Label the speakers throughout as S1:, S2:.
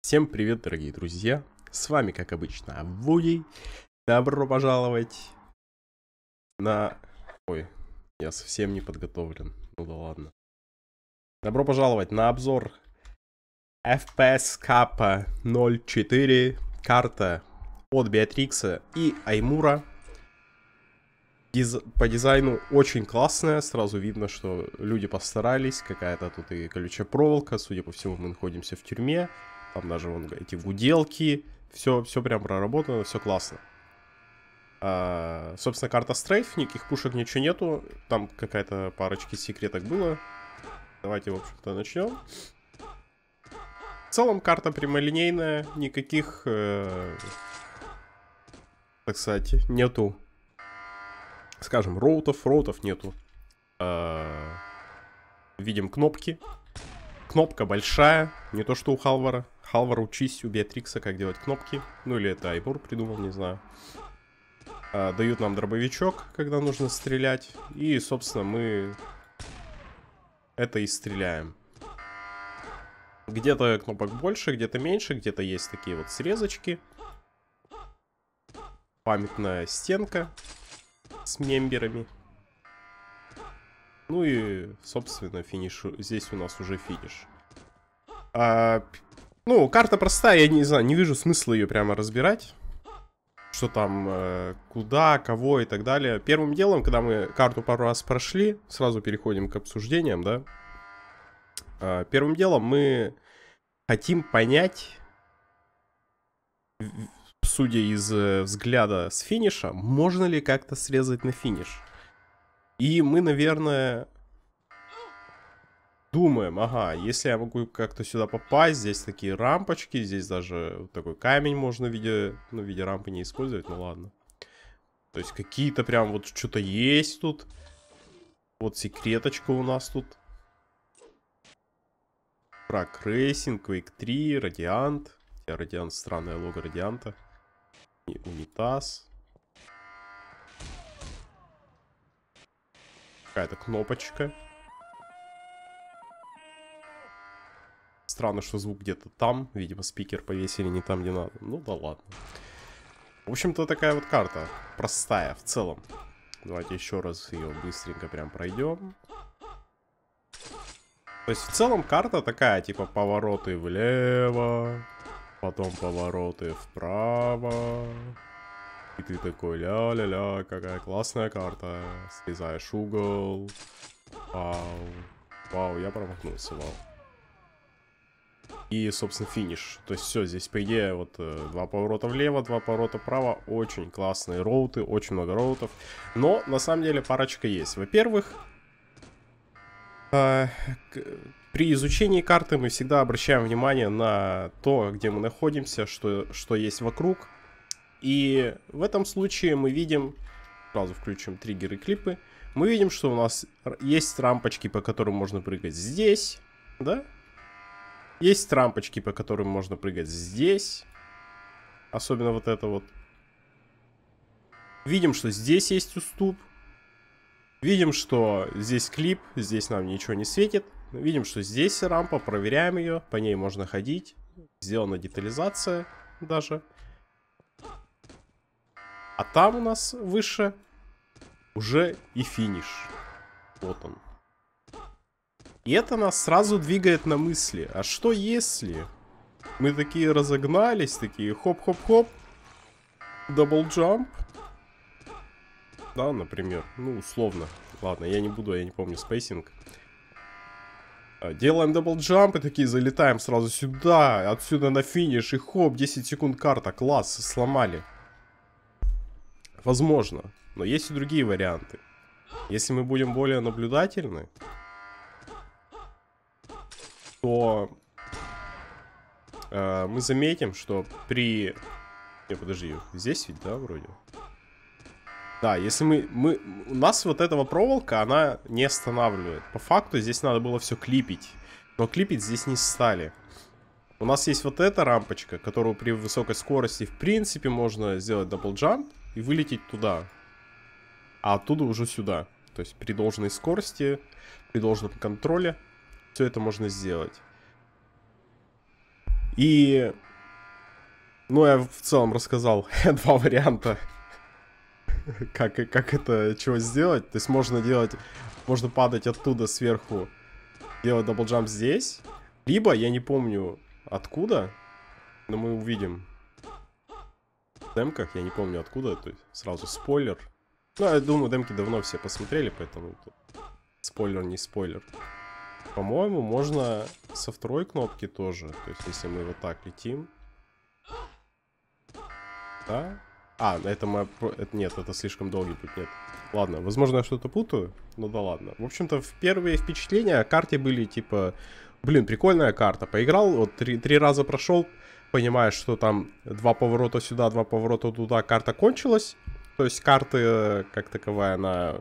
S1: Всем привет, дорогие друзья! С вами, как обычно, Вуди. Добро пожаловать на... Ой, я совсем не подготовлен. Ну да ладно. Добро пожаловать на обзор FPS Kappa 04. Карта от Беатрикса и Аймура. Диз... По дизайну очень классная. Сразу видно, что люди постарались. Какая-то тут и колючая проволока. Судя по всему, мы находимся в тюрьме. Там даже вон эти гуделки. Все, все прям проработано, все классно. А, собственно, карта стрейф, никаких пушек ничего нету. Там какая-то парочки секреток было. Давайте, в общем-то, начнем. В целом, карта прямолинейная, никаких, э, так сказать, нету. Скажем, роутов, роутов нету. Э, видим кнопки. Кнопка большая, не то что у Халвара. Халвар, учись у Беатрикса, как делать кнопки. Ну или это Айбур придумал, не знаю. А, дают нам дробовичок, когда нужно стрелять. И, собственно, мы это и стреляем. Где-то кнопок больше, где-то меньше, где-то есть такие вот срезочки. Памятная стенка с мемберами. Ну и, собственно, финиш. Здесь у нас уже финиш. А, ну, карта простая, я не знаю, не вижу смысла ее прямо разбирать. Что там, э, куда, кого и так далее. Первым делом, когда мы карту пару раз прошли, сразу переходим к обсуждениям, да. А, первым делом мы хотим понять, судя из э, взгляда с финиша, можно ли как-то срезать на финиш. И мы, наверное, думаем, ага, если я могу как-то сюда попасть, здесь такие рампочки, здесь даже такой камень можно в виде, ну, в виде рампы не использовать, ну ладно. То есть какие-то прям вот что-то есть тут. Вот секреточка у нас тут. Frag Racing, Quake 3, Radiant. Radiant, странное лого Radiant а. Унитаз. какая-то кнопочка. Странно, что звук где-то там. Видимо, спикер повесили не там, где надо. Ну да ладно. В общем-то, такая вот карта. Простая в целом. Давайте еще раз ее быстренько прям пройдем. То есть, в целом, карта такая, типа, повороты влево, потом повороты вправо, и ты такой, ля-ля-ля, какая классная карта. Срезаешь угол. Вау. Вау, я промахнулся, вау. И, собственно, финиш. То есть все, здесь, по идее, вот э, два поворота влево, два поворота вправо. Очень классные роуты, очень много роутов. Но, на самом деле, парочка есть. Во-первых, э, при изучении карты мы всегда обращаем внимание на то, где мы находимся, что, что есть вокруг. И в этом случае мы видим, сразу включим триггеры клипы, мы видим, что у нас есть рампочки, по которым можно прыгать здесь, да? Есть рампочки, по которым можно прыгать здесь. Особенно вот это вот. Видим, что здесь есть уступ. Видим, что здесь клип, здесь нам ничего не светит. Видим, что здесь рампа, проверяем ее, по ней можно ходить. Сделана детализация даже. А там у нас выше уже и финиш. Вот он. И это нас сразу двигает на мысли. А что если мы такие разогнались, такие хоп-хоп-хоп, double jump? Да, например. Ну, условно. Ладно, я не буду, я не помню spacing. А, делаем double jump и такие залетаем сразу сюда, отсюда на финиш и хоп, 10 секунд карта, класс, сломали. Возможно. Но есть и другие варианты. Если мы будем более наблюдательны, то э, мы заметим, что при... Не, подожди, здесь ведь, да, вроде? Да, если мы, мы... У нас вот эта проволока, она не останавливает. По факту здесь надо было все клипить. Но клипить здесь не стали. У нас есть вот эта рампочка, которую при высокой скорости, в принципе, можно сделать double jump и вылететь туда. А оттуда уже сюда. То есть при должной скорости, при должном контроле все это можно сделать. И, ну, я в целом рассказал два варианта, как, как это, чего сделать. То есть можно делать, можно падать оттуда сверху, делать double jump здесь. Либо, я не помню откуда, но мы увидим в демках, я не помню откуда, то есть сразу спойлер. Ну, я думаю, демки давно все посмотрели, поэтому спойлер не спойлер. По-моему, можно со второй кнопки тоже. То есть, если мы вот так летим. Да? А, это мы... Это, нет, это слишком долгий путь, нет. Ладно, возможно, я что-то путаю, ну да ладно. В общем-то, в первые впечатления о карте были, типа... Блин, прикольная карта. Поиграл, вот три, три раза прошел, понимаешь, что там два поворота сюда, два поворота туда, карта кончилась. То есть карты, э, как таковая, она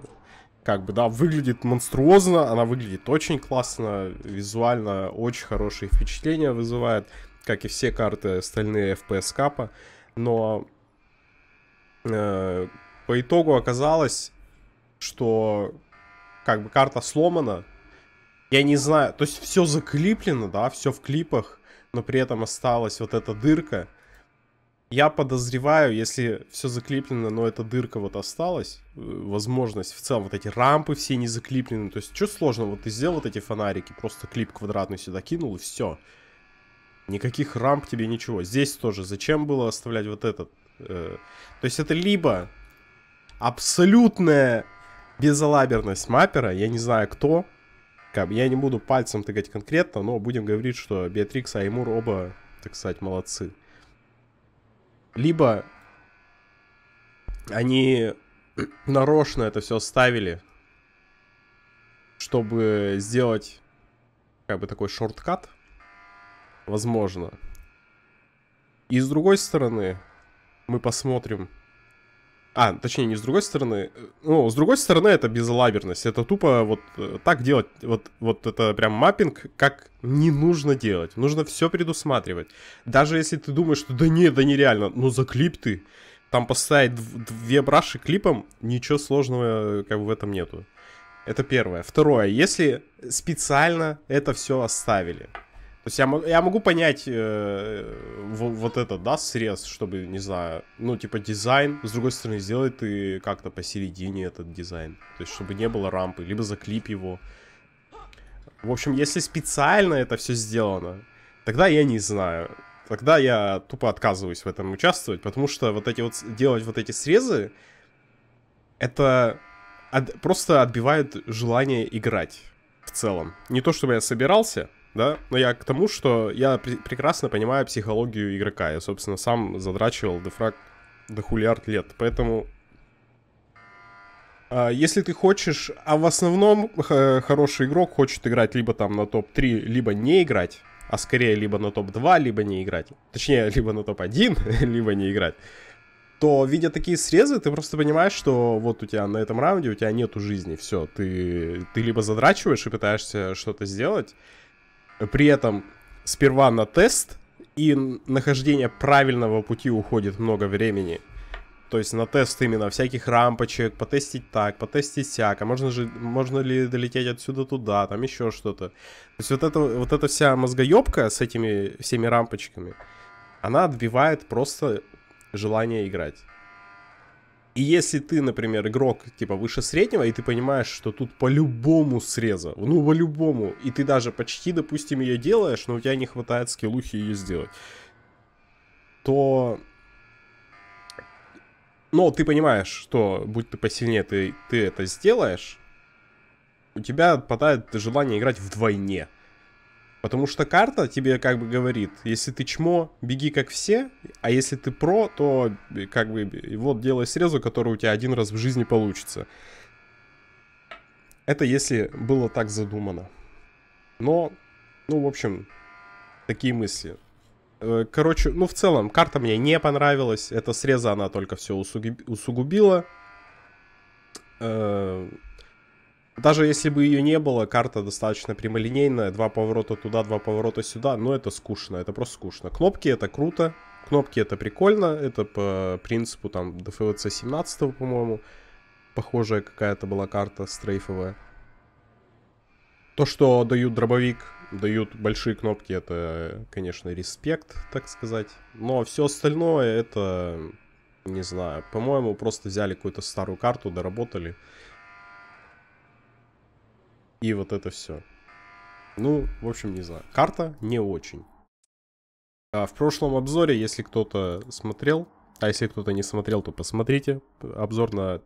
S1: как бы, да, выглядит монструозно, она выглядит очень классно, визуально очень хорошие впечатления вызывает, как и все карты остальные FPS капа, но э, по итогу оказалось, что как бы карта сломана, я не знаю, то есть все заклиплено, да, все в клипах, но при этом осталась вот эта дырка, я подозреваю, если все заклеплено, но эта дырка вот осталась, э, возможность в целом, вот эти рампы все не заклиплены, то есть что сложно, вот ты сделал вот эти фонарики, просто клип квадратный сюда кинул и все. Никаких рамп тебе ничего. Здесь тоже, зачем было оставлять вот этот? Э, то есть это либо абсолютная безалаберность маппера, я не знаю кто, я не буду пальцем тыкать конкретно, но будем говорить, что Беатрикс и Аймур оба, так сказать, молодцы либо они нарочно это все ставили, чтобы сделать как бы такой шорткат, возможно. И с другой стороны, мы посмотрим, а, точнее, не с другой стороны. Ну, с другой стороны, это безлаберность. Это тупо вот э, так делать. Вот, вот это прям маппинг, как не нужно делать. Нужно все предусматривать. Даже если ты думаешь, что да нет, да нереально. Ну, за клип ты. Там поставить две браши клипом, ничего сложного как бы в этом нету. Это первое. Второе, если специально это все оставили, то есть я, я могу понять э, вот, вот этот, да, срез, чтобы, не знаю, ну, типа дизайн, с другой стороны, сделай ты как-то посередине этот дизайн. То есть, чтобы не было рампы, либо заклип его. В общем, если специально это все сделано, тогда я не знаю. Тогда я тупо отказываюсь в этом участвовать, потому что вот эти вот, делать вот эти срезы, это от, просто отбивает желание играть в целом. Не то, чтобы я собирался, да, но я к тому, что я пр- прекрасно понимаю психологию игрока. Я, собственно, сам задрачивал дефраг до хулиард лет, поэтому... А, если ты хочешь, а в основном х- хороший игрок хочет играть либо там на топ-3, либо не играть, а скорее либо на топ-2, либо не играть. Точнее, либо на топ-1, либо не играть то, видя такие срезы, ты просто понимаешь, что вот у тебя на этом раунде у тебя нету жизни, все, ты, ты либо задрачиваешь и пытаешься что-то сделать, при этом сперва на тест и нахождение правильного пути уходит много времени. То есть на тест именно всяких рампочек, потестить так, потестить сяк, а можно, же, можно ли долететь отсюда туда, там еще что-то. То есть вот, это, вот эта вся мозгоебка с этими всеми рампочками, она отбивает просто желание играть. И если ты, например, игрок типа выше среднего, и ты понимаешь, что тут по-любому среза, ну по-любому, и ты даже почти, допустим, ее делаешь, но у тебя не хватает скиллухи ее сделать, то... Но ты понимаешь, что будь ты посильнее, ты, ты это сделаешь, у тебя отпадает желание играть вдвойне. Потому что карта тебе как бы говорит, если ты чмо, беги как все, а если ты про, то как бы вот делай срезу, который у тебя один раз в жизни получится. Это если было так задумано. Но, ну, в общем, такие мысли. Э, короче, ну, в целом, карта мне не понравилась. Эта среза, она только все усугубила. Даже если бы ее не было, карта достаточно прямолинейная, два поворота туда, два поворота сюда, но это скучно, это просто скучно. Кнопки это круто, кнопки это прикольно, это по принципу там DFVC 17, по-моему, похожая какая-то была карта стрейфовая. То, что дают дробовик дают большие кнопки, это, конечно, респект, так сказать. Но все остальное это, не знаю, по-моему, просто взяли какую-то старую карту, доработали. И вот это все. Ну, в общем, не знаю. Карта не очень. А в прошлом обзоре, если кто-то смотрел, а если кто-то не смотрел, то посмотрите. Обзор на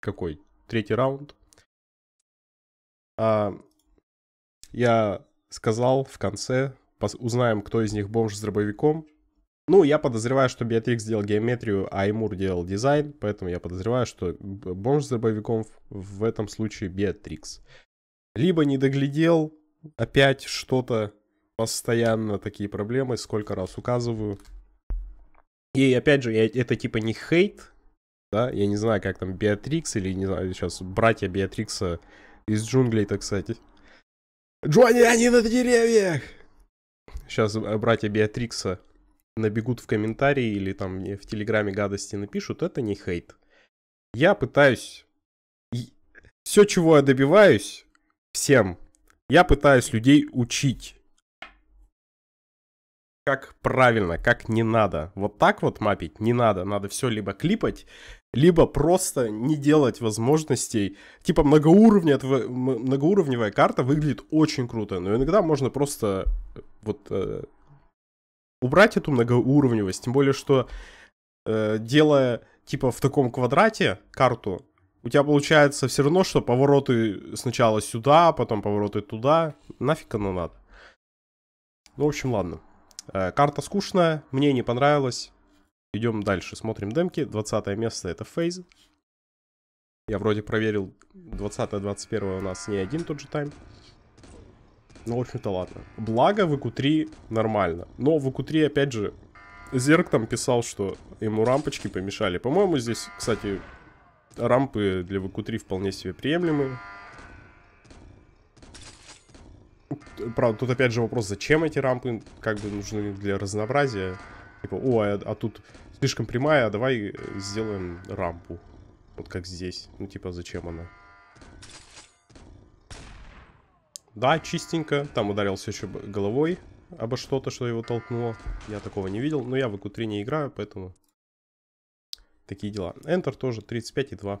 S1: какой? Третий раунд. А, я сказал в конце, узнаем, кто из них бомж с дробовиком. Ну, я подозреваю, что Беатрикс делал геометрию, а Эмур делал дизайн, поэтому я подозреваю, что бомж с дробовиком в этом случае Беатрикс. Либо не доглядел, опять что-то, постоянно такие проблемы, сколько раз указываю. И опять же, это типа не хейт, да, я не знаю, как там Беатрикс или, не знаю, сейчас братья Беатрикса из джунглей, так сказать. Джонни, они на деревьях! Сейчас э, братья Беатрикса набегут в комментарии или там мне в Телеграме гадости напишут, это не хейт. Я пытаюсь... Все, чего я добиваюсь, всем, я пытаюсь людей учить. Как правильно, как не надо. Вот так вот мапить не надо. Надо все либо клипать, либо просто не делать возможностей. Типа многоуровня, многоуровневая карта выглядит очень круто, но иногда можно просто э, вот э, убрать эту многоуровневость. Тем более, что э, делая типа в таком квадрате карту, у тебя получается все равно, что повороты сначала сюда, потом повороты туда. Нафиг оно надо. Ну, в общем, ладно. Э, карта скучная, мне не понравилась. Идем дальше, смотрим демки. 20 место это фейз. Я вроде проверил, 20-21 у нас не один тот же тайм. Ну, в общем-то, ладно. Благо, в ИКУ-3 нормально. Но в ИКУ-3, опять же, Зерк там писал, что ему рампочки помешали. По-моему, здесь, кстати, рампы для ВК-3 вполне себе приемлемые. Правда, тут опять же вопрос, зачем эти рампы как бы нужны для разнообразия. Типа, о, а, а тут слишком прямая, а давай сделаем рампу. Вот как здесь. Ну, типа, зачем она? Да, чистенько. Там ударился еще головой обо что-то, что его толкнуло. Я такого не видел. Но я в ИКУ-3 не играю, поэтому Такие дела. Enter тоже 35,2.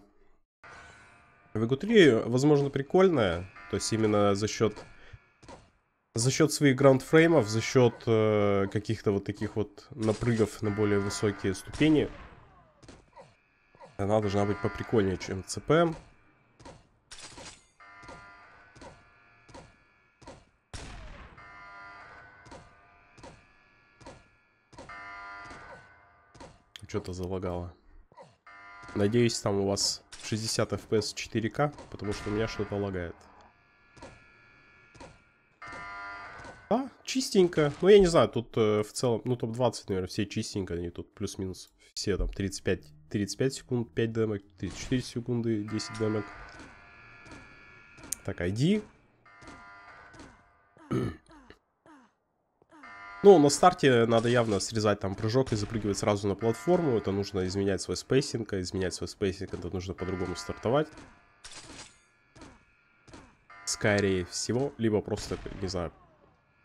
S1: В ИГУ-3, возможно, прикольная. То есть именно за счет за счет своих граундфреймов, за счет э, каких-то вот таких вот напрыгов на более высокие ступени. Она должна быть поприкольнее, чем ЦП. Что-то залагало. Надеюсь, там у вас 60 FPS 4К, потому что у меня что-то лагает. А, чистенько. Ну, я не знаю, тут э, в целом, ну, топ-20, наверное, все чистенько, они тут плюс-минус. Все там 35, 35 секунд, 5 демок, 34 секунды, 10 демок. Так, ID. Ну, на старте надо явно срезать там прыжок и запрыгивать сразу на платформу. Это нужно изменять свой spacing, а изменять свой spacing это нужно по-другому стартовать. Скорее всего, либо просто, не знаю,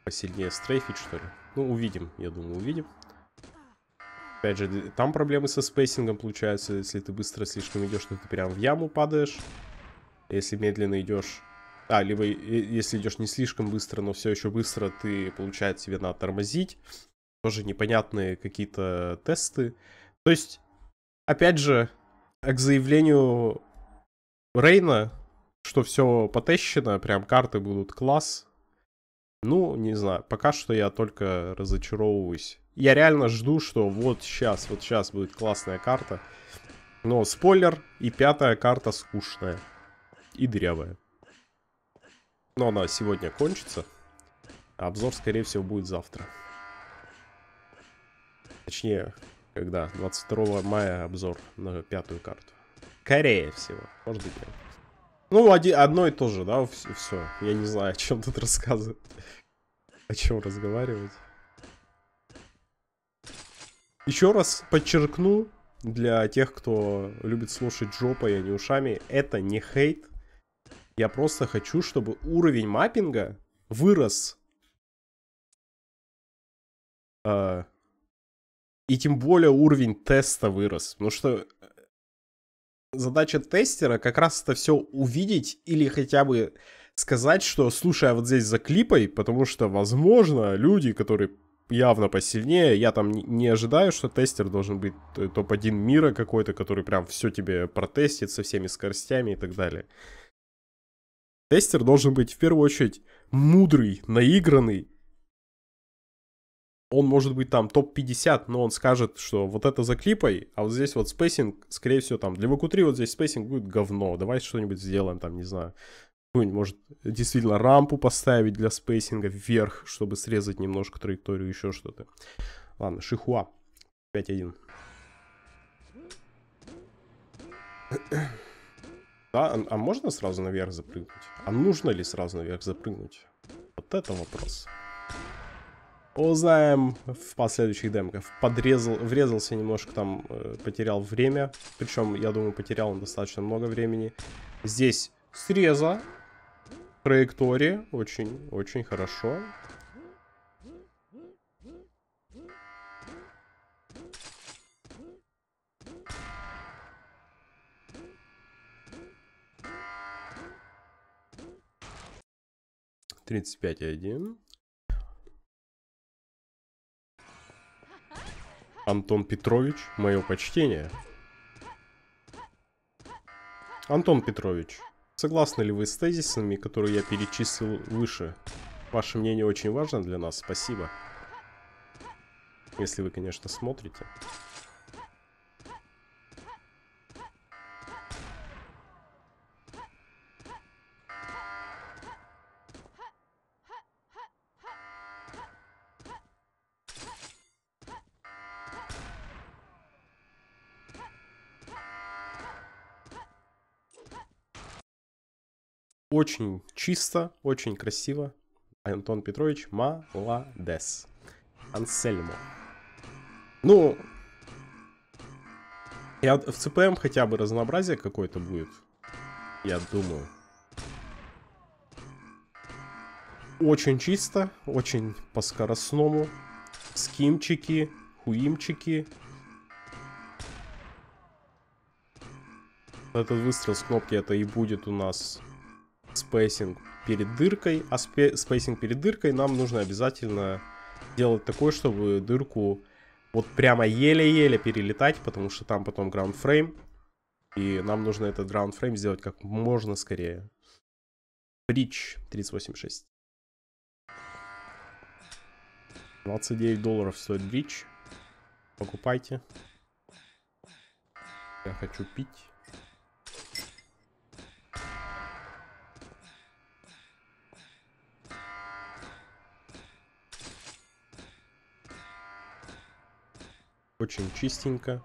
S1: посильнее стрейфить, что ли. Ну, увидим, я думаю, увидим. Опять же, там проблемы со spacing ом получаются, если ты быстро слишком идешь, то ты прям в яму падаешь. Если медленно идешь, а, либо если идешь не слишком быстро, но все еще быстро, ты, получается, себе надо тормозить. Тоже непонятные какие-то тесты. То есть, опять же, к заявлению Рейна, что все потещено, прям карты будут класс. Ну, не знаю, пока что я только разочаровываюсь. Я реально жду, что вот сейчас, вот сейчас будет классная карта. Но спойлер, и пятая карта скучная. И дырявая. Но она сегодня кончится. Обзор, скорее всего, будет завтра. Точнее, когда? 22 мая обзор на пятую карту. Скорее всего. Может быть, нет. Ну, один, одно и то же, да, все, все. Я не знаю, о чем тут рассказывать. О чем разговаривать. Еще раз подчеркну, для тех, кто любит слушать жопой, а не ушами, это не хейт, я просто хочу, чтобы уровень маппинга вырос А, и тем более уровень теста вырос. Потому что э, задача тестера как раз это все увидеть или хотя бы сказать, что слушай, а вот здесь за клипой, потому что, возможно, люди, которые явно посильнее, я там не ожидаю, что тестер должен быть топ-1 мира какой-то, который прям все тебе протестит со всеми скоростями и так далее. Тестер должен быть в первую очередь мудрый, наигранный. Он может быть там топ-50, но он скажет, что вот это заклипай, а вот здесь вот spacing, скорее всего, там для VQ3 вот здесь spacing будет говно. Давай что-нибудь сделаем, там, не знаю. Может, действительно рампу поставить для спейсинга вверх, чтобы срезать немножко траекторию, еще что-то. Ладно, Шихуа. 5-1. Да, а, а можно сразу наверх запрыгнуть? А нужно ли сразу наверх запрыгнуть? Вот это вопрос. Узнаем в последующих демках. Подрезал, врезался немножко там, э, потерял время. Причем, я думаю, потерял он достаточно много времени. Здесь среза. Траектория. Очень, очень хорошо. Тридцать пять один. Антон Петрович, мое почтение. Антон Петрович, согласны ли вы с тезисами, которые я перечислил выше? Ваше мнение очень важно для нас, спасибо. Если вы, конечно, смотрите. Очень чисто, очень красиво. Антон Петрович молодец. Ансельмо. Ну, я в ЦПМ хотя бы разнообразие какое-то будет. Я думаю. Очень чисто, очень по-скоростному. Скимчики, хуимчики. Этот выстрел с кнопки это и будет у нас spacing перед дыркой, а spa spacing перед дыркой нам нужно обязательно делать такой, чтобы дырку вот прямо еле-еле перелетать, потому что там потом frame, и нам нужно этот frame сделать как можно скорее. Бридж 386. 29 долларов стоит бридж. Покупайте. Я хочу пить. Очень чистенько.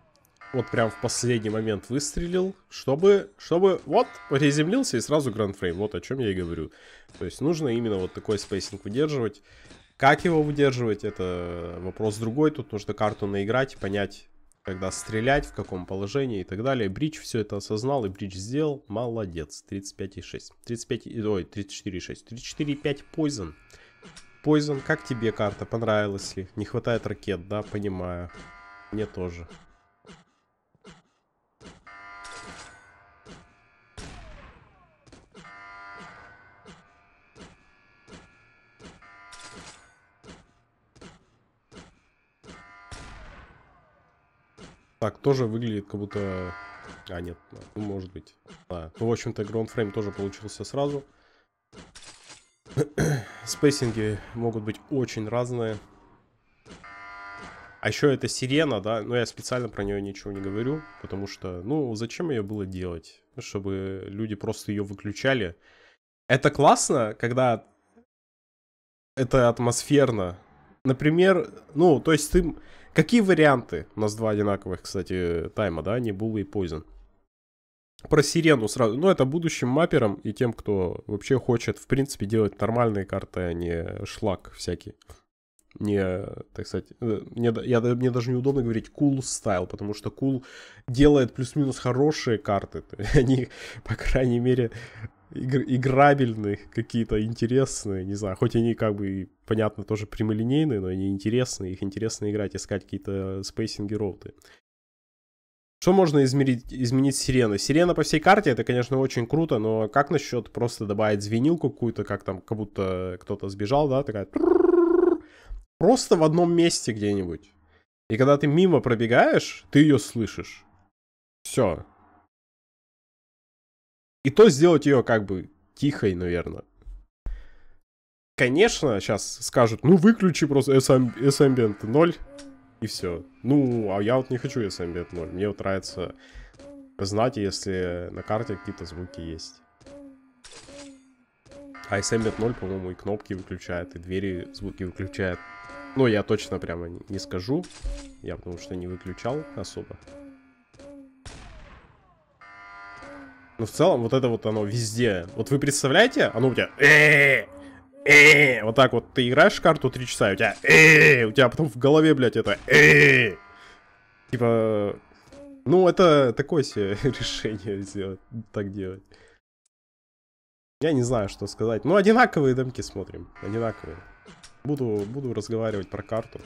S1: Вот прям в последний момент выстрелил, чтобы, чтобы, вот, приземлился и сразу ground frame. Вот о чем я и говорю. То есть нужно именно вот такой spacing выдерживать. Как его выдерживать, это вопрос другой. Тут нужно карту наиграть, понять, когда стрелять, в каком положении и так далее. Бридж все это осознал и Бридж сделал. Молодец. 35,6. 35, ой, 34,6. 34,5 Poison. Poison, как тебе карта? Понравилась ли? Не хватает ракет, да, понимаю. Мне тоже. Так, тоже выглядит как будто... А, нет, ну, может быть. А, ну, в общем-то, граундфрейм тоже получился сразу. Спейсинги могут быть очень разные. А еще это сирена, да, но я специально про нее ничего не говорю, потому что, ну, зачем ее было делать? Чтобы люди просто ее выключали. Это классно, когда это атмосферно. Например, ну, то есть ты... Какие варианты? У нас два одинаковых, кстати, тайма, да, не Булла и Poison. Про сирену сразу. Ну, это будущим мапперам и тем, кто вообще хочет, в принципе, делать нормальные карты, а не шлак всякий не, так сказать, э, мне, я, мне даже неудобно говорить cool style, потому что cool делает плюс-минус хорошие карты. Они, по крайней мере, игр, играбельные, какие-то интересные, не знаю, хоть они как бы, понятно, тоже прямолинейные, но они интересные, их интересно играть, искать какие-то спейсинги роуты. Что можно измерить, изменить сирены? Сирена по всей карте, это, конечно, очень круто, но как насчет просто добавить звенилку какую-то, как там, как будто кто-то сбежал, да, такая... Просто в одном месте где-нибудь. И когда ты мимо пробегаешь, ты ее слышишь. Все. И то сделать ее как бы тихой, наверное. Конечно, сейчас скажут, ну выключи просто S-Ambient 0 и все. Ну, а я вот не хочу S-Ambient 0. Мне вот нравится знать, если на карте какие-то звуки есть. А S-Ambient 0, по-моему, и кнопки выключает, и двери звуки выключает. Ну, я точно прямо не скажу. Я потому что не выключал особо. Но в целом вот это вот оно везде. Вот вы представляете, оно у тебя... Вот так вот ты играешь карту 3 часа, и у тебя... У тебя потом в голове, блядь, это... Типа... Ну, это такое себе решение сделать, так делать. Я не знаю, что сказать. Ну, одинаковые демки смотрим. Одинаковые. Буду, буду разговаривать про карту.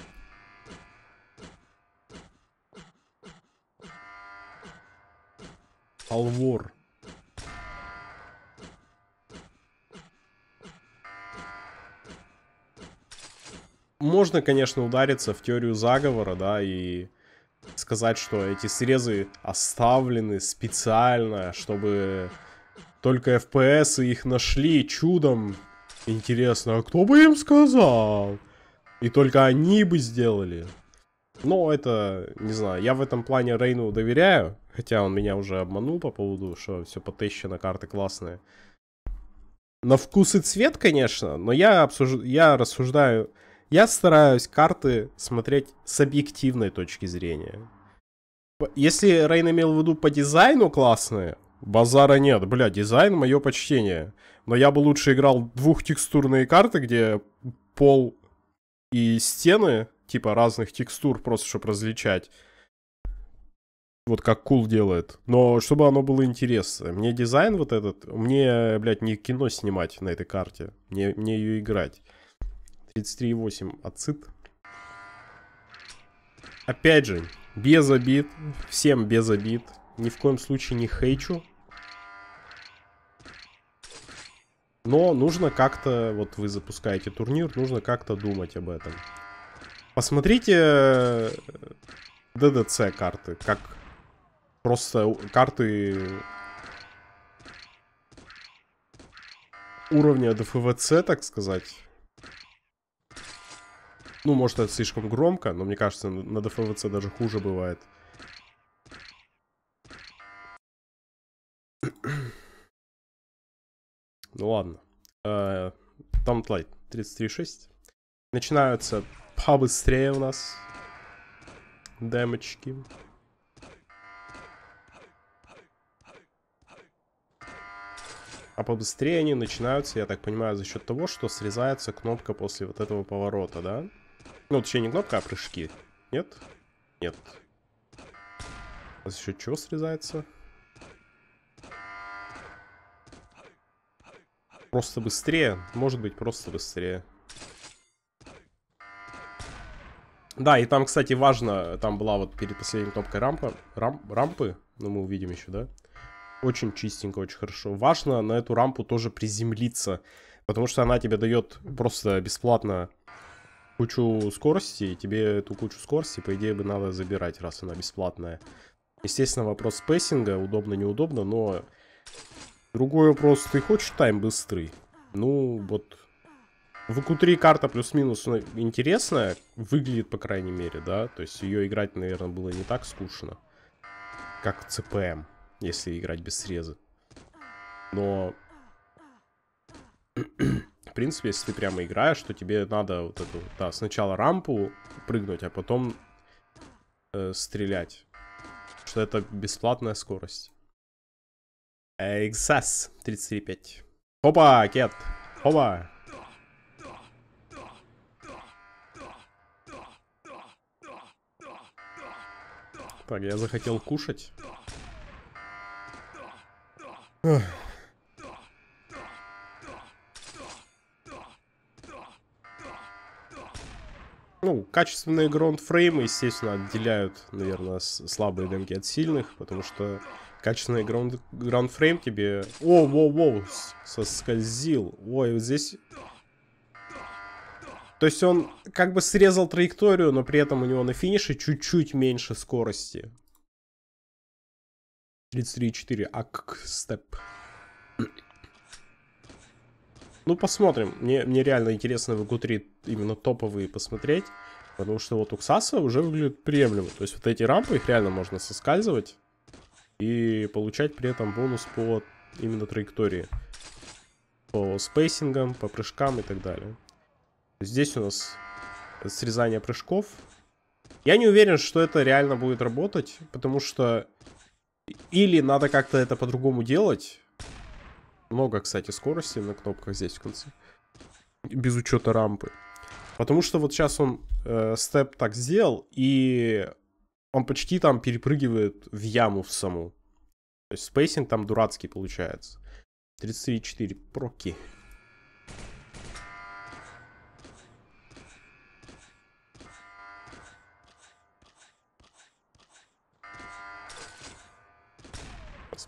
S1: Алвор. Можно, конечно, удариться в теорию заговора, да, и сказать, что эти срезы оставлены специально, чтобы только FPS их нашли чудом Интересно, а кто бы им сказал? И только они бы сделали. Но это, не знаю, я в этом плане Рейну доверяю. Хотя он меня уже обманул по поводу, что все потещено, карты классные. На вкус и цвет, конечно, но я, обсуж... я рассуждаю... Я стараюсь карты смотреть с объективной точки зрения. Если Рейн имел в виду по дизайну классные, базара нет. Бля, дизайн мое почтение. Но я бы лучше играл двухтекстурные карты, где пол и стены, типа разных текстур, просто чтобы различать. Вот как Кул cool делает. Но чтобы оно было интересно. Мне дизайн вот этот... Мне, блядь, не кино снимать на этой карте. Мне, мне ее играть. 33,8 ацит. Опять же, без обид. Всем без обид. Ни в коем случае не хейчу. Но нужно как-то, вот вы запускаете турнир, нужно как-то думать об этом. Посмотрите ДДЦ э, карты, как просто карты уровня ДФВЦ, так сказать. Ну, может, это слишком громко, но мне кажется, на ДФВЦ даже хуже бывает. Ну ладно. Э, Там Light 33.6. Начинаются побыстрее у нас демочки. А побыстрее они начинаются, я так понимаю, за счет того, что срезается кнопка после вот этого поворота, да? Ну, точнее, не кнопка, а прыжки. Нет? Нет. А за счет чего срезается? Просто быстрее. Может быть, просто быстрее. Да, и там, кстати, важно, там была вот перед последней кнопкой рампа, рам, рампы, ну, мы увидим еще, да? Очень чистенько, очень хорошо. Важно на эту рампу тоже приземлиться, потому что она тебе дает просто бесплатно кучу скорости, и тебе эту кучу скорости, по идее, бы надо забирать, раз она бесплатная. Естественно, вопрос спейсинга, удобно-неудобно, но Другой вопрос, ты хочешь тайм быстрый? Ну, вот... В q карта плюс-минус ну, интересная, выглядит, по крайней мере, да? То есть ее играть, наверное, было не так скучно, как в CPM, если играть без среза. Но... в принципе, если ты прямо играешь, то тебе надо вот эту, да, сначала рампу прыгнуть, а потом э, стрелять. Что это бесплатная скорость. Эксас 33.5. Опа, кет. Опа. Так, я захотел кушать. Ну, качественные граундфреймы, естественно, отделяют, наверное, слабые демки от сильных, потому что качественный граунд, граундфрейм тебе... О, воу, воу, соскользил. Ой, вот здесь... То есть он как бы срезал траекторию, но при этом у него на финише чуть-чуть меньше скорости. 33,4. Ак, степ. Ну, посмотрим. Мне, мне реально интересно в q именно топовые посмотреть. Потому что вот у Ксаса уже выглядит приемлемо. То есть вот эти рампы, их реально можно соскальзывать. И получать при этом бонус по именно траектории. По спейсингам, по прыжкам и так далее. Здесь у нас срезание прыжков. Я не уверен, что это реально будет работать, потому что или надо как-то это по-другому делать. Много, кстати, скорости на кнопках здесь в конце. Без учета рампы. Потому что вот сейчас он э, так сделал, и он почти там перепрыгивает в яму в саму. То есть spacing там дурацкий получается. 33,4 проки.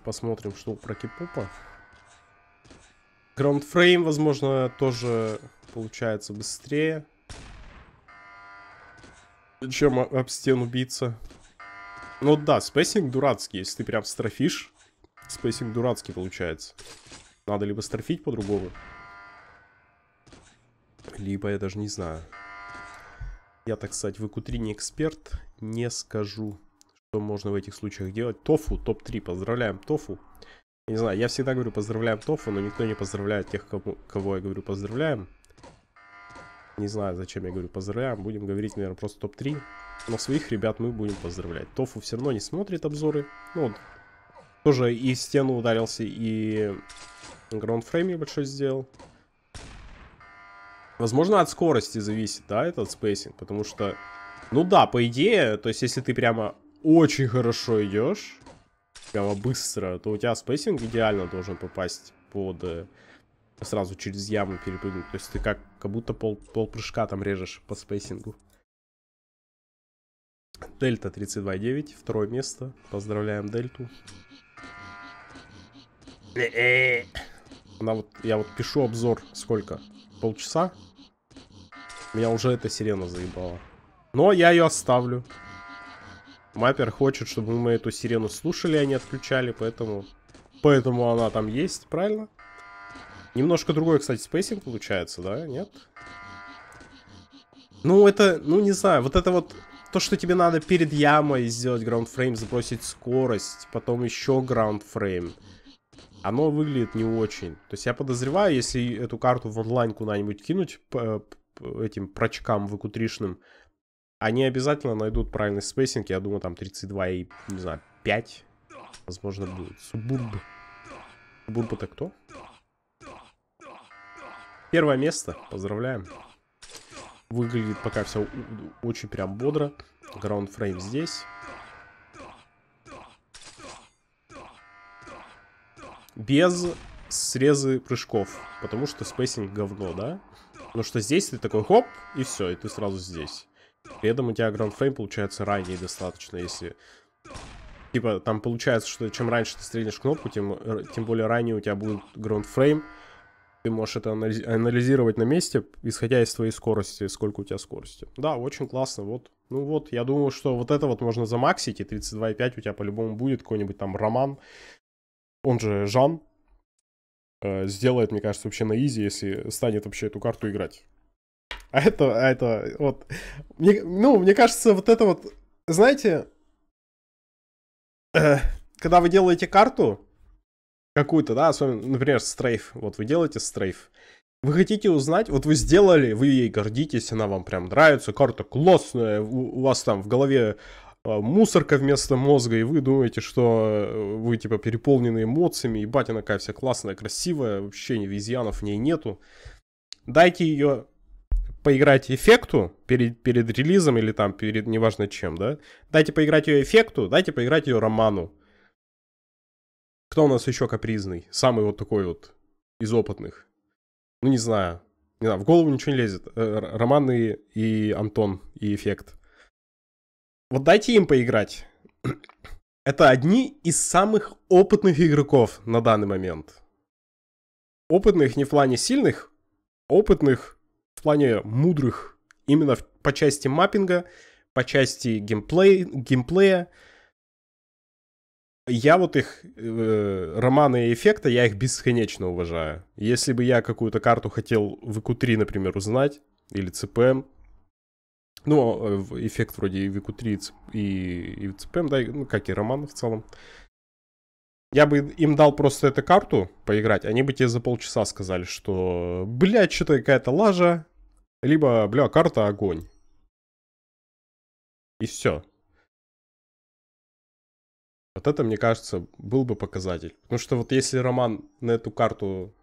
S1: Посмотрим, что у Прокипупа. Ground frame, возможно, тоже получается быстрее. Чем об стену биться. Ну да, spacing дурацкий. Если ты прям стрейфишь, spacing дурацкий получается. Надо либо стрейфить по-другому. Либо я даже не знаю. Я, так сказать, в q не эксперт. Не скажу, что можно в этих случаях делать. Тофу, топ-3. Поздравляем, Тофу. Не знаю, я всегда говорю поздравляем Тофу, но никто не поздравляет тех, кого, кого я говорю поздравляем. Не знаю, зачем я говорю поздравляем. Будем говорить, наверное, просто топ-3. Но своих ребят мы будем поздравлять. Тофу все равно не смотрит обзоры. Ну, тоже и стену ударился, и граундфрейм небольшой сделал. Возможно, от скорости зависит, да, этот spacing. Потому что, ну да, по идее, то есть если ты прямо очень хорошо идешь, прямо быстро, то у тебя spacing идеально должен попасть под... Сразу через яму перепрыгнуть. То есть ты как, как будто пол, пол прыжка там режешь по spacing у. Дельта 32.9, второе место. Поздравляем Дельту. Она вот, я вот пишу обзор сколько? Полчаса? Меня уже эта сирена заебала. Но я ее оставлю. Mapper хочет, чтобы мы эту сирену слушали, а не отключали, поэтому... Поэтому она там есть, правильно? Немножко другой, кстати, spacing получается, да? Нет? Ну, это, ну, не знаю, вот это вот... То, что тебе надо перед ямой сделать ground frame, забросить скорость, потом еще ground frame. Оно выглядит не очень. То есть я подозреваю, если эту карту в онлайн куда-нибудь кинуть по, по этим прошкам VQ3 шным, они обязательно найдут правильный spacing. Я думаю, там 32 и, не знаю, 5. Возможно, будет. Субурб. Субурб это кто? Первое место. Поздравляем. Выглядит пока все очень прям бодро. Ground frame здесь. Без срезы прыжков. Потому что spacing говно, да? Потому что здесь ты такой хоп, и все, и ты сразу здесь. При этом у тебя ground frame получается ранее достаточно, если... Типа, там получается, что чем раньше ты стрельнешь кнопку, тем, э, тем более ранее у тебя будет ground frame. Ты можешь это анализировать на месте, исходя из твоей скорости, сколько у тебя скорости. Да, очень классно, вот. Ну вот, я думаю, что вот это вот можно замаксить, и 32,5 у тебя по-любому будет какой-нибудь там Роман, он же Жан, э, сделает, мне кажется, вообще на изи, если станет вообще эту карту играть. А это, а это, вот, мне, ну, мне кажется, вот это вот, знаете, э, когда вы делаете карту какую-то, да, особенно, например, стрейф, вот вы делаете стрейф, вы хотите узнать, вот вы сделали, вы ей гордитесь, она вам прям нравится, карта классная, у, у вас там в голове э, мусорка вместо мозга, и вы думаете, что э, вы, типа, переполнены эмоциями, и батя такая вся классная, красивая, вообще ни визьянов в ней нету. Дайте ее поиграть эффекту перед, перед релизом или там перед неважно чем, да? Дайте поиграть ее эффекту, дайте поиграть ее роману. Кто у нас еще капризный? Самый вот такой вот из опытных. Ну, не знаю. Не знаю, в голову ничего не лезет. Э, Роман и, и Антон, и Эффект. Вот дайте им поиграть. Это одни из самых опытных игроков на данный момент. Опытных не в плане сильных, опытных в плане мудрых. Именно по части маппинга, по части геймплей, геймплея. Я вот их, э, романы и эффекта, я их бесконечно уважаю. Если бы я какую-то карту хотел в ИКУ-3, например, узнать, или ЦПМ, ну, э, эффект вроде и VQ3, и, и CPM, да, ну, как и Роман в целом. Я бы им дал просто эту карту поиграть, они бы тебе за полчаса сказали, что, блядь, что-то какая-то лажа, либо, бля, карта огонь. И все. Вот это, мне кажется, был бы показатель. Потому что вот если Роман на эту карту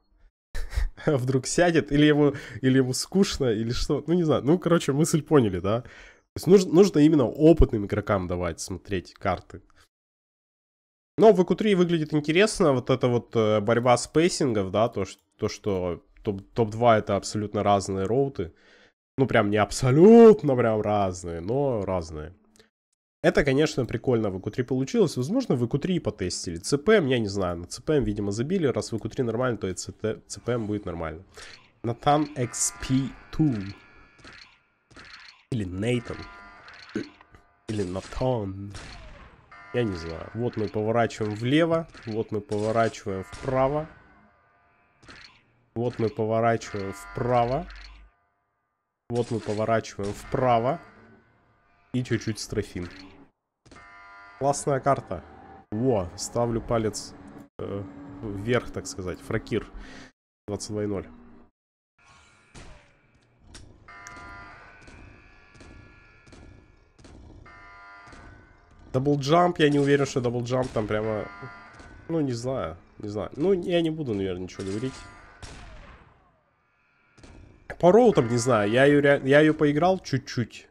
S1: вдруг сядет, или ему, или ему скучно, или что. Ну, не знаю. Ну, короче, мысль поняли, да? То есть нужно, нужно именно опытным игрокам давать смотреть карты. Но VQ3 выглядит интересно. Вот эта вот э, борьба spacing ов, да, то, что, то, что топ-2 это абсолютно разные route ы. Ну, прям не абсолютно прям разные, но разные. Это, конечно, прикольно в VQ3 получилось. Возможно, VQ3 потестили. CPM, я не знаю, на CPM, видимо, забили. Раз в VQ3 нормально, то и CPM будет нормально. Натан XP2. Или Нейтан. Или Натан. Я не знаю. Вот мы поворачиваем влево. Вот мы поворачиваем вправо. Вот мы поворачиваем вправо. Вот мы поворачиваем вправо. И чуть-чуть строфим. Классная карта. Во, ставлю палец э, вверх, так сказать. Фракир. 22.0. Double jump, я не уверен, что double jump там прямо... Ну, не знаю, не знаю. Ну, я не буду, наверное, ничего говорить. По route ам, не знаю, я ее, я ее поиграл чуть-чуть.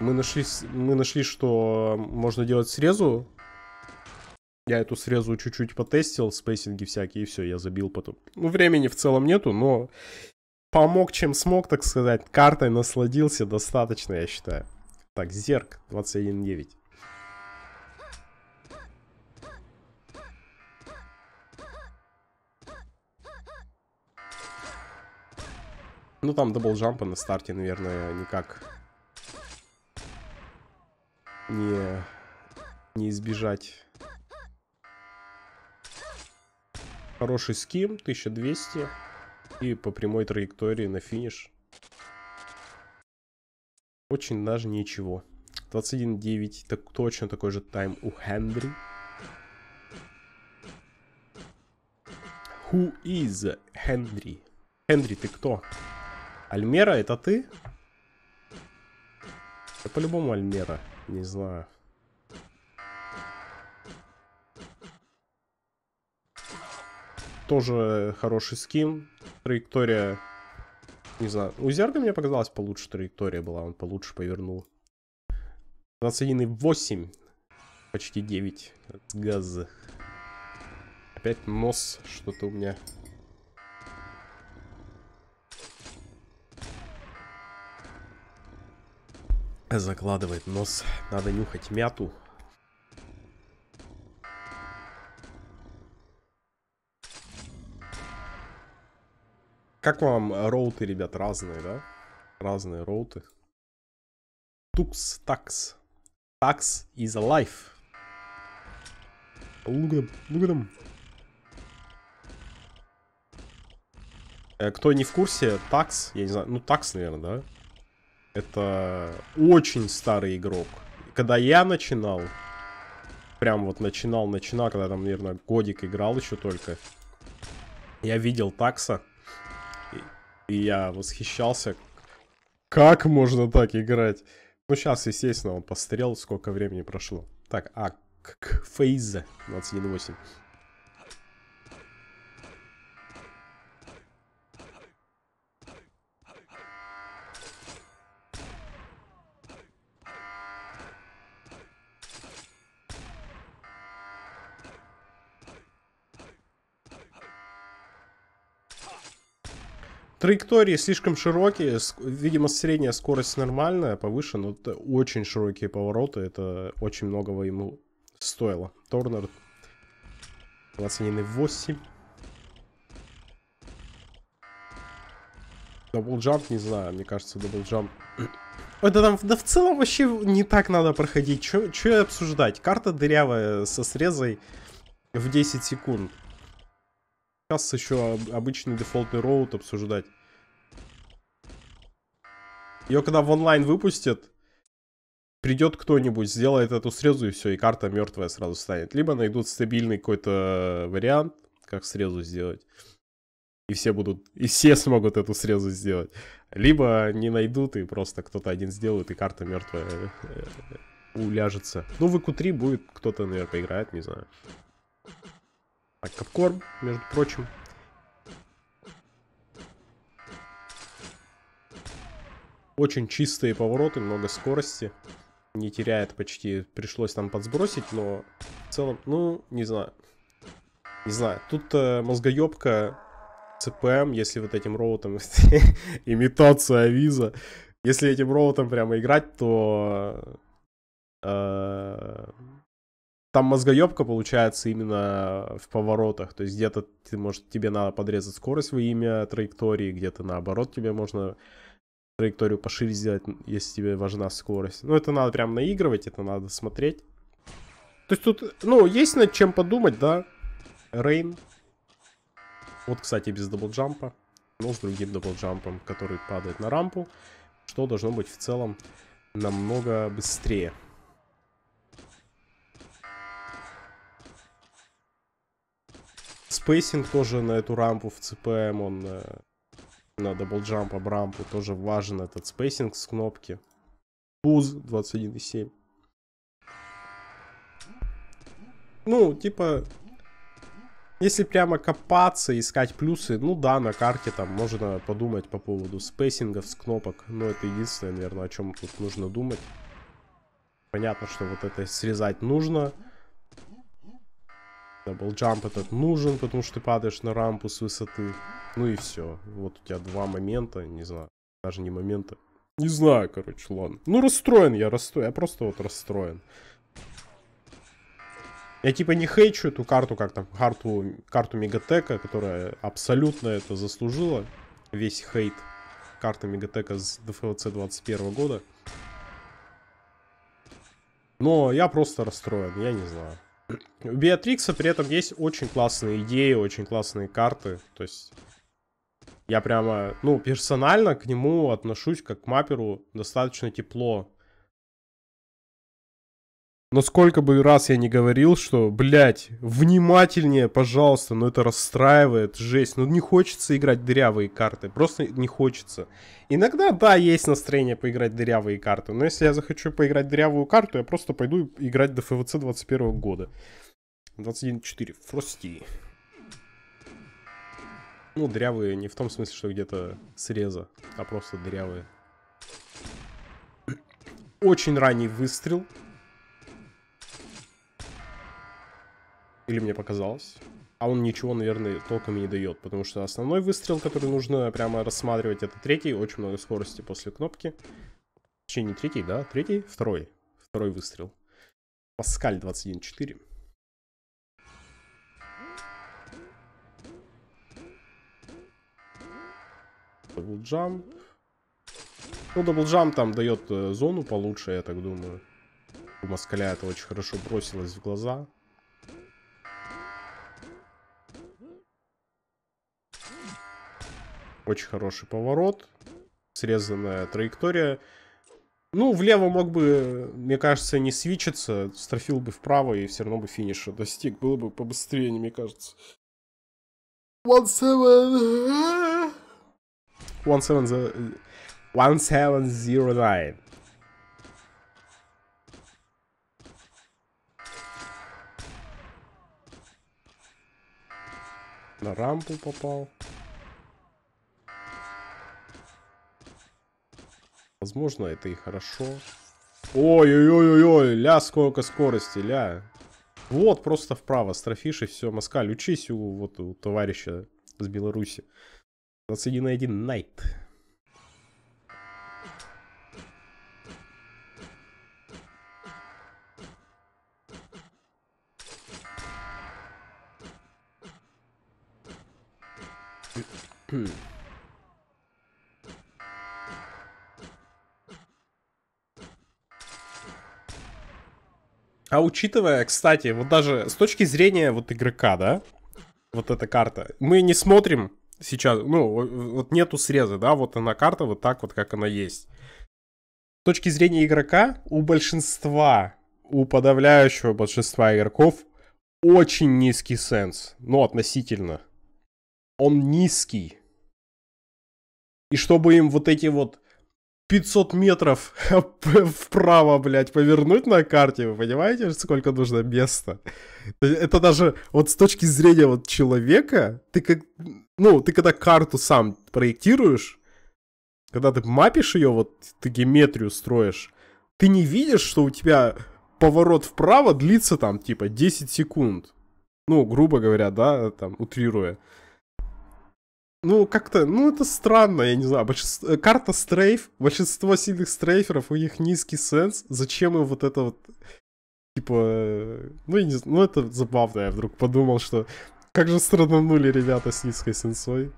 S1: Мы нашли, мы нашли, что можно делать срезу. Я эту срезу чуть-чуть потестил, спейсинги всякие, и все, я забил потом. Ну, времени в целом нету, но помог, чем смог, так сказать. Картой насладился достаточно, я считаю. Так, Зерк, 21.9. Ну, там даблджампа на старте, наверное, никак не, не избежать. Хороший ским, 1200. И по прямой траектории на финиш. Очень даже ничего. 21.9. Так, точно такой же тайм у Хендри. Who is Хендри? Хендри, ты кто? Альмера, это ты? Это по-любому Альмера. Не знаю. Тоже хороший скин. Траектория... Не знаю. У Зерга мне показалось получше траектория была. Он получше повернул. 21,8. Почти 9. Газ. Опять нос что-то у меня закладывает нос. Надо нюхать мяту. Как вам роуты, ребят, разные, да? Разные роуты. Тукс, такс. Такс is alive. Look at them, look at them. Кто не в курсе, такс, я не знаю, ну такс, наверное, да? Это очень старый игрок. Когда я начинал, прям вот начинал, начинал, когда там, наверное, годик играл еще только, я видел такса, и, и я восхищался, как можно так играть. Ну, сейчас, естественно, он постарел, сколько времени прошло. Так, а, Фейза 21.8. Траектории слишком широкие, видимо, средняя скорость нормальная, повыше, но это очень широкие повороты, это очень многого ему стоило. Торнер 21,8. Double jump, не знаю, мне кажется, double jump... Это там, да в целом вообще не так надо проходить. Что обсуждать? Карта дырявая со срезой в 10 секунд. Сейчас еще обычный дефолтный роут обсуждать. Ее когда в онлайн выпустят, придет кто-нибудь, сделает эту срезу и все, и карта мертвая сразу станет. Либо найдут стабильный какой-то вариант, как срезу сделать. И все будут, и все смогут эту срезу сделать. Либо не найдут, и просто кто-то один сделает, и карта мертвая э, уляжется. Ну, в ИК-3 будет кто-то, наверное, поиграет, не знаю. Так, капкорм, между прочим. Очень чистые повороты, много скорости. Не теряет почти. Пришлось там подсбросить, но в целом, ну, не знаю. Не знаю. Тут э, мозгоебка ЦПМ, если вот этим роутом имитация виза. Если этим роутом прямо играть, то э, там мозгоебка получается именно в поворотах. То есть где-то ты, может, тебе надо подрезать скорость во имя траектории, где-то наоборот тебе можно траекторию пошире сделать, если тебе важна скорость. Ну, это надо прям наигрывать, это надо смотреть. То есть тут, ну, есть над чем подумать, да. Рейн. Вот, кстати, без double jump а. Но с другим double jump ом, который падает на рампу. Что должно быть в целом намного быстрее. Spacing тоже на эту рампу в CPM, он э, на double jump об рампу тоже важен этот spacing с кнопки. Буз 21.7. Ну, типа, если прямо копаться, искать плюсы, ну да, на карте там можно подумать по поводу spacing ов с кнопок. Но это единственное, наверное, о чем тут нужно думать. Понятно, что вот это срезать нужно. Double jump этот нужен, потому что ты падаешь на рампу с высоты. Ну и все. Вот у тебя два момента, не знаю, даже не момента. Не знаю, короче, ладно. Ну расстроен я, расстроен. Я просто вот расстроен. Я типа не хейчу эту карту, как там, карту, карту Мегатека, которая абсолютно это заслужила. Весь хейт карты Мегатека с ДФЛЦ 21 года. Но я просто расстроен, я не знаю. У Беатрикса при этом есть очень классные идеи, очень классные карты. То есть я прямо, ну, персонально к нему отношусь как к маперу достаточно тепло. Но сколько бы раз я не говорил, что, блядь, внимательнее, пожалуйста, но это расстраивает, жесть. Ну не хочется играть дырявые карты, просто не хочется. Иногда, да, есть настроение поиграть дырявые карты, но если я захочу поиграть дырявую карту, я просто пойду играть до ФВЦ 21 года. 21.4, Фрости. Ну, дырявые не в том смысле, что где-то среза, а просто дырявые. Очень ранний выстрел. Или мне показалось. А он ничего, наверное, толком не дает. Потому что основной выстрел, который нужно прямо рассматривать, это третий. Очень много скорости после кнопки. Точнее, не третий, да? Третий? Второй. Второй выстрел. Паскаль 21.4. Double jump. Ну, double jump там дает э, зону получше, я так думаю. У Паскаля это очень хорошо бросилось в глаза. Очень хороший поворот. Срезанная траектория. Ну, влево мог бы, мне кажется, не свичиться. Строфил бы вправо и все равно бы финиша достиг. Было бы побыстрее, мне кажется. 1-7. 1709. На рампу попал. Возможно, это и хорошо. Ой-ой-ой-ой, ля, сколько скорости, ля. Вот, просто вправо, строфишь и все. Москаль, учись у, вот, у товарища с Беларуси. 21 на 1 Найт. Учитывая, кстати, вот даже с точки зрения вот игрока, да, вот эта карта, мы не смотрим сейчас, ну, вот нету среза, да, вот она карта вот так вот, как она есть. С точки зрения игрока, у большинства, у подавляющего большинства игроков очень низкий сенс, ну, относительно. Он низкий. И чтобы им вот эти вот 500 метров вправо, блядь, повернуть на карте, вы понимаете, сколько нужно места? Это даже вот с точки зрения вот человека, ты как, ну, ты когда карту сам проектируешь, когда ты мапишь ее, вот ты геометрию строишь, ты не видишь, что у тебя поворот вправо длится там типа 10 секунд. Ну, грубо говоря, да, там, утрируя. Ну, как-то, ну, это странно, я не знаю. Большинство, э, карта стрейф, большинство сильных стрейферов, у них низкий сенс. Зачем им вот это вот, типа, ну, я не знаю, ну, это забавно, я вдруг подумал, что как же страданули ребята с низкой сенсой.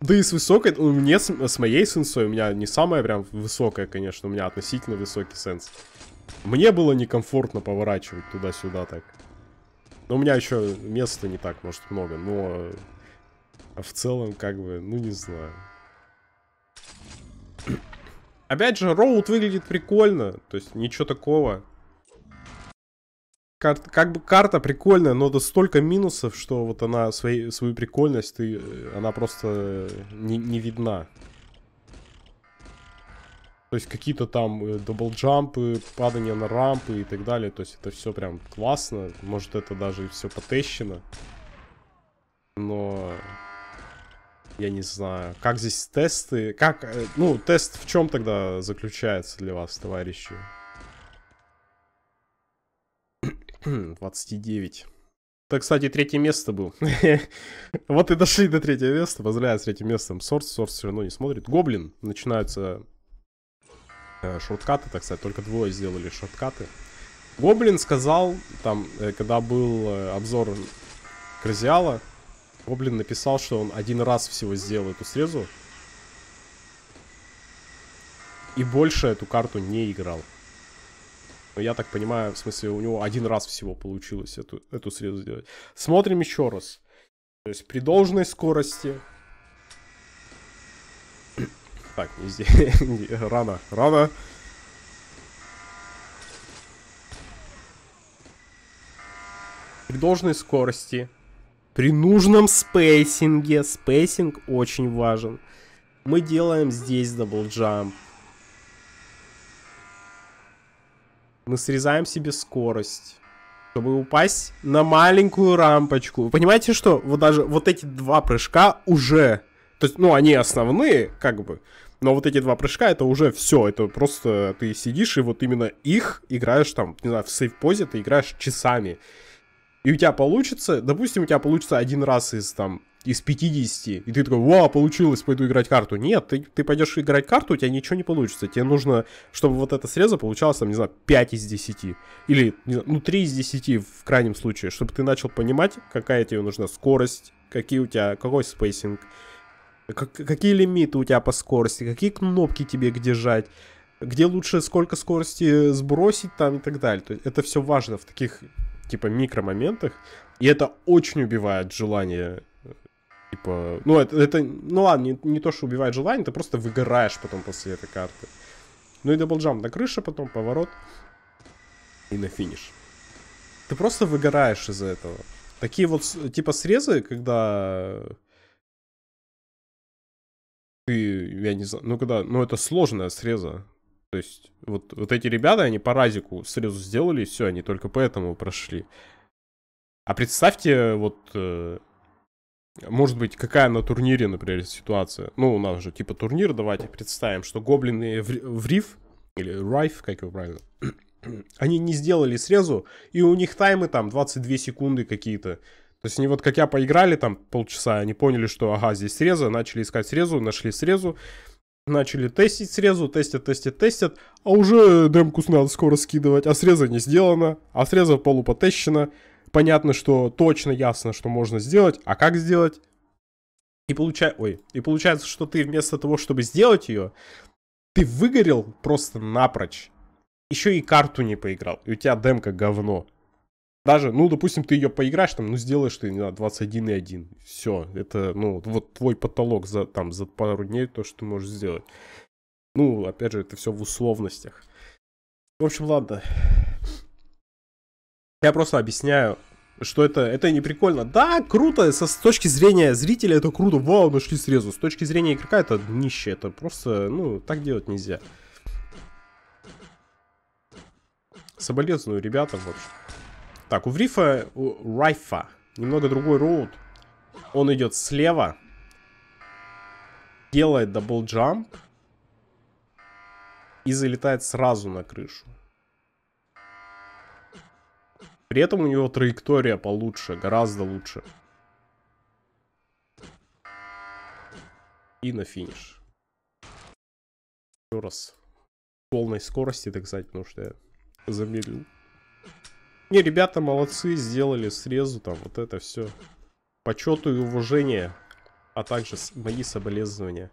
S1: Да и с высокой, ну, мне с, с моей сенсой, у меня не самая прям высокая, конечно, у меня относительно высокий сенс. Мне было некомфортно поворачивать туда-сюда так. Но у меня еще места не так, может, много, но а в целом, как бы, ну не знаю. Опять же, Роуд выглядит прикольно. То есть ничего такого. Кар как бы карта прикольная, но да столько минусов, что вот она своей, свою прикольность, и, э, она просто не, не видна. То есть какие-то там даблджампы, падание на рампы и так далее. То есть это все прям классно. Может это даже и все потещено. Но я не знаю. Как здесь тесты? Как, э, ну, тест в чем тогда заключается для вас, товарищи? 29. Это, кстати, третье место был. вот и дошли до третьего места. Поздравляю с третьим местом. Сорс, Сорс все равно не смотрит. Гоблин. Начинаются э, шорткаты, так сказать. Только двое сделали шорткаты. Гоблин сказал, там, э, когда был э, обзор Кразиала, Гоблин написал, что он один раз всего сделал эту срезу. И больше эту карту не играл. Но я так понимаю, в смысле, у него один раз всего получилось эту, эту срезу сделать. Смотрим еще раз. То есть при должной скорости... Так, не здесь. рано, рано. При должной скорости при нужном spacing е, spacing очень важен. Мы делаем здесь double jump. Мы срезаем себе скорость, чтобы упасть на маленькую рампочку. Вы понимаете, что вот даже вот эти два прыжка уже... То есть, ну, они основные, как бы. Но вот эти два прыжка, это уже все. Это просто ты сидишь и вот именно их играешь там, не знаю, в save pos е ты играешь часами и у тебя получится, допустим, у тебя получится один раз из там из 50, и ты такой, вау, получилось, пойду играть карту. Нет, ты, ты пойдешь играть карту, у тебя ничего не получится. Тебе нужно, чтобы вот эта среза получалась, там, не знаю, 5 из 10. Или, не знаю, ну, 3 из 10 в крайнем случае, чтобы ты начал понимать, какая тебе нужна скорость, какие у тебя, какой spacing, как, какие лимиты у тебя по скорости, какие кнопки тебе где жать, где лучше сколько скорости сбросить там и так далее. То есть это все важно в таких типа, микромоментах, и это очень убивает желание, типа, ну, это, это ну ладно, не, не то, что убивает желание, ты просто выгораешь потом после этой карты. Ну и double jump на крыше, потом поворот и на финиш. Ты просто выгораешь из-за этого. Такие вот, типа, срезы, когда ты, я не знаю, ну когда, ну это сложная среза, то есть вот, вот эти ребята, они по разику срезу сделали, и все, они только поэтому прошли. А представьте, вот, э, может быть, какая на турнире, например, ситуация. Ну, у нас же типа турнир, давайте представим, что гоблины в, в риф, или райф, как его правильно, они не сделали срезу, и у них таймы там 22 секунды какие-то. То есть они вот как я поиграли там полчаса, они поняли, что ага, здесь среза, начали искать срезу, нашли срезу, начали тестить срезу, тестят, тестят, тестят, а уже демку надо скоро скидывать, а среза не сделана, а среза полупотещена, понятно, что точно ясно, что можно сделать, а как сделать? И, получай... Ой. и получается, что ты вместо того, чтобы сделать ее, ты выгорел просто напрочь. Еще и карту не поиграл, и у тебя демка говно. Даже, ну, допустим, ты ее поиграешь, там, ну, сделаешь ты, не знаю, 21,1. Все, это, ну, вот твой потолок за, там, за пару дней, то, что ты можешь сделать. Ну, опять же, это все в условностях. В общем, ладно. Я просто объясняю, что это, это не прикольно. Да, круто, со, с точки зрения зрителя это круто. Вау, нашли срезу. С точки зрения игрока это днище. Это просто, ну, так делать нельзя. Соболезную ребятам, в общем. Так, у Врифа, у Райфа немного другой роут. Он идет слева. Делает double jump. И залетает сразу на крышу. При этом у него траектория получше, гораздо лучше. И на финиш. Еще раз. Полной скорости, так сказать, потому что я замедлил. Не, ребята молодцы, сделали срезу там, вот это все. Почету и уважение, а также мои соболезнования.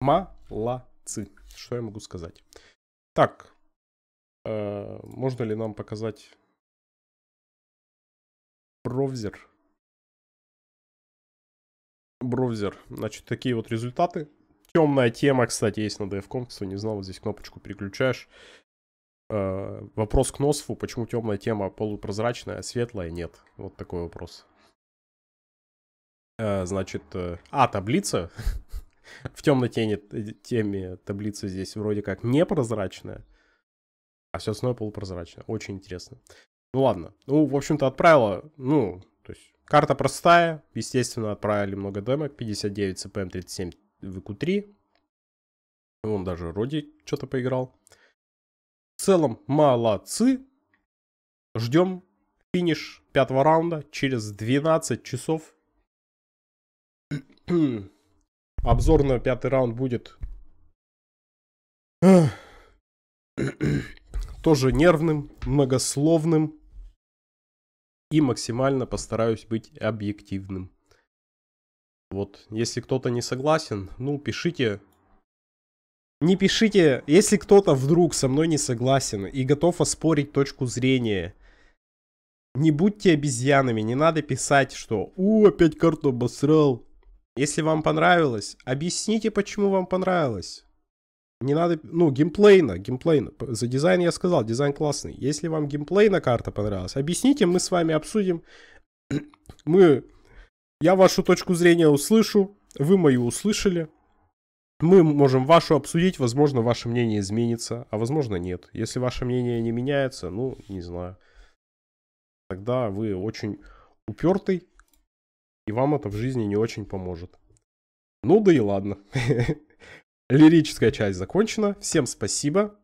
S1: Молодцы. Что я могу сказать? Так. Э, можно ли нам показать браузер? Браузер. Значит, такие вот результаты. Темная тема, кстати, есть на DFCon. Кто не знал, вот здесь кнопочку переключаешь. Э, вопрос к Носфу. Почему темная тема полупрозрачная, а светлая нет? Вот такой вопрос. Э, значит, э, а, таблица. В темной тени теме таблица здесь вроде как непрозрачная, а все остальное полупрозрачное. Очень интересно. Ну ладно. Ну, в общем-то, отправила, ну, то есть, карта простая. Естественно, отправили много демок. 59 CPM, 37 VQ3. Он даже Роди что-то поиграл. В целом, молодцы. Ждем финиш пятого раунда через 12 часов. Обзор на пятый раунд будет тоже нервным, многословным и максимально постараюсь быть объективным. Вот, если кто-то не согласен, ну, пишите. Не пишите, если кто-то вдруг со мной не согласен и готов оспорить точку зрения. Не будьте обезьянами, не надо писать, что «У, опять карту обосрал». Если вам понравилось, объясните, почему вам понравилось. Не надо, ну, геймплейно, геймплейно. За дизайн я сказал, дизайн классный. Если вам геймплейна карта понравилась, объясните, мы с вами обсудим. Мы, я вашу точку зрения услышу, вы мою услышали. Мы можем вашу обсудить, возможно, ваше мнение изменится, а возможно нет. Если ваше мнение не меняется, ну, не знаю. Тогда вы очень упертый, и вам это в жизни не очень поможет. Ну да и ладно. Лирическая часть закончена. Всем спасибо.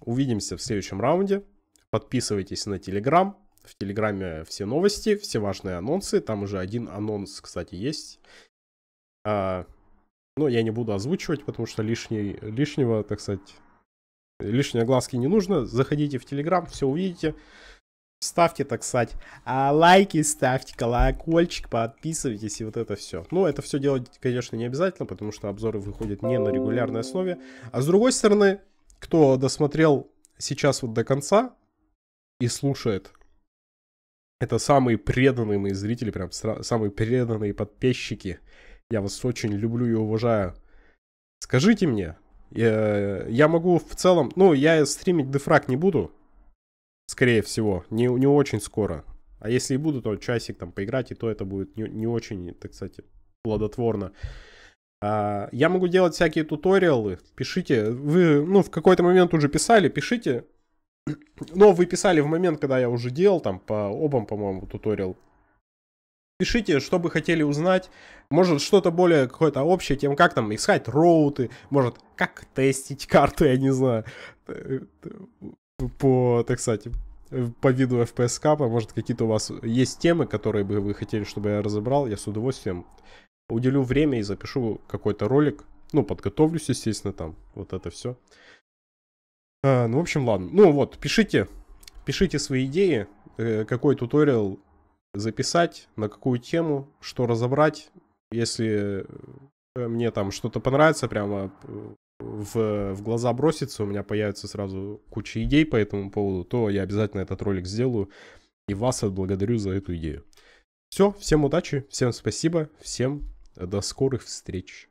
S1: Увидимся в следующем раунде. Подписывайтесь на Телеграм. В Телеграме все новости, все важные анонсы. Там уже один анонс, кстати, есть. А, но я не буду озвучивать, потому что лишний, лишнего, так сказать, лишней глазки не нужно. Заходите в Телеграм, все увидите. Ставьте, так сказать, а, лайки, ставьте колокольчик, подписывайтесь и вот это все. Ну, это все делать, конечно, не обязательно, потому что обзоры выходят не на регулярной основе. А с другой стороны, кто досмотрел сейчас вот до конца и слушает, это самые преданные мои зрители, прям самые преданные подписчики. Я вас очень люблю и уважаю. Скажите мне, я, я могу в целом, ну, я стримить дефраг не буду, Скорее всего. Не, не очень скоро. А если и буду, то часик там поиграть, и то это будет не, не очень, так сказать, плодотворно. А, я могу делать всякие туториалы. Пишите. Вы, ну, в какой-то момент уже писали, пишите. Но вы писали в момент, когда я уже делал там по обам, по-моему, туториал. Пишите, что бы хотели узнать. Может, что-то более какое-то общее, тем как там искать роуты, может, как тестить карты, я не знаю. По, так сказать, по виду FPS капа, может, какие-то у вас есть темы, которые бы вы хотели, чтобы я разобрал, я с удовольствием уделю время и запишу какой-то ролик. Ну, подготовлюсь, естественно, там, вот это все. А, ну, в общем, ладно. Ну, вот, пишите, пишите свои идеи, э, какой туториал записать, на какую тему, что разобрать. Если э, мне там что-то понравится, прямо э, в, в глаза бросится, у меня появится сразу куча идей по этому поводу, то я обязательно этот ролик сделаю и вас отблагодарю за эту идею. Все, всем удачи, всем спасибо, всем до скорых встреч.